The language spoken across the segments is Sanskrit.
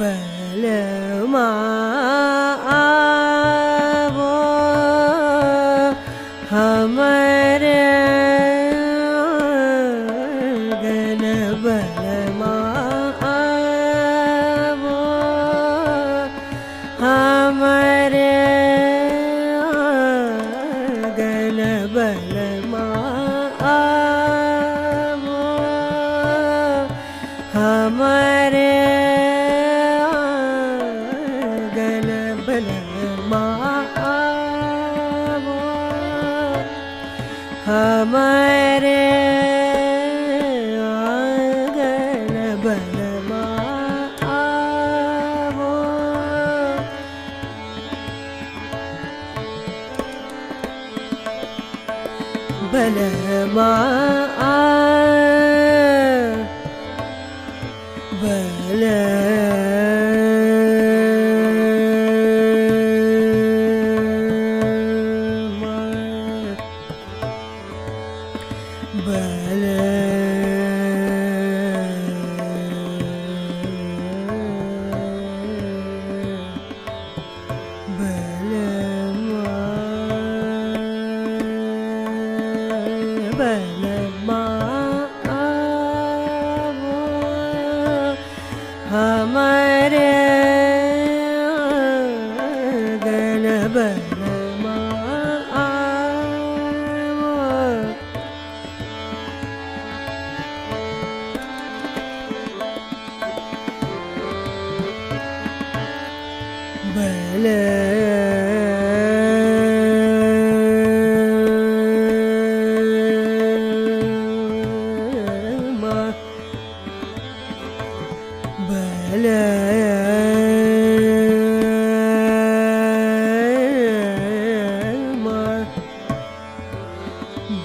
ബലമാ हमारे बलमा बल बल But.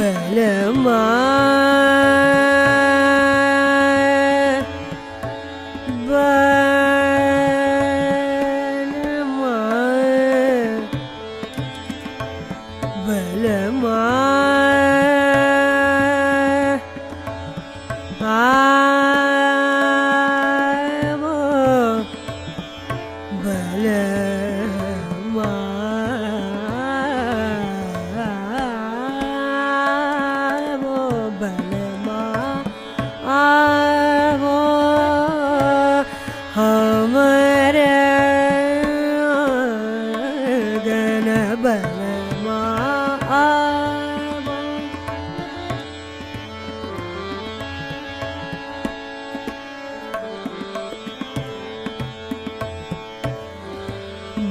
بلا ما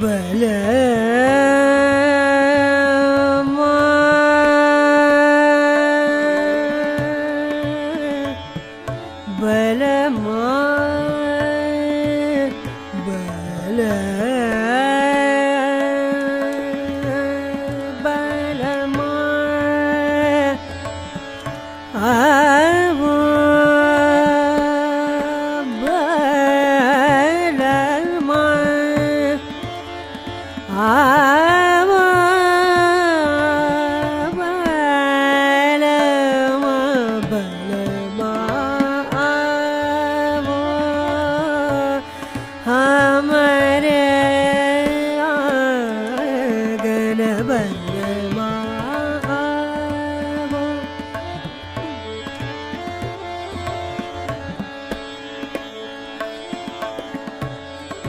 बलमा बलमा बल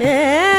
Yeah.